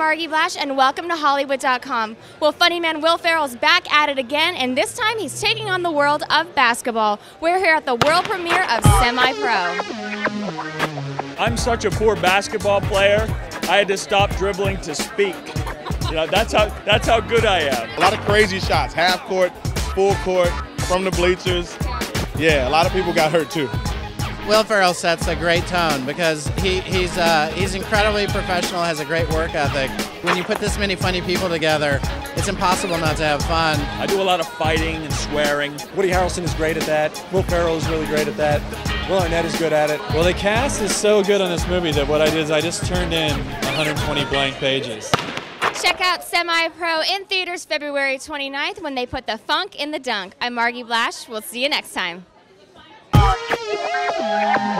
Margi Blash, and welcome to Hollywood.com. Well, funny man Will Ferrell's back at it again, and this time he's taking on the world of basketball. We're here at the world premiere of Semi Pro. I'm such a poor basketball player, I had to stop dribbling to speak. You know, that's how that's how good I am. A lot of crazy shots, half court, full court, from the bleachers. Yeah, a lot of people got hurt too. Will Ferrell sets a great tone because he, he's uh, he's incredibly professional, has a great work ethic. When you put this many funny people together, it's impossible not to have fun. I do a lot of fighting and swearing. Woody Harrelson is great at that. Will Ferrell is really great at that. Will Arnett is good at it. Well, the cast is so good on this movie that what I did is I just turned in 120 blank pages. Check out Semi Pro in theaters February 29th when they put the funk in the dunk. I'm Margi Blash. We'll see you next time. Thank you.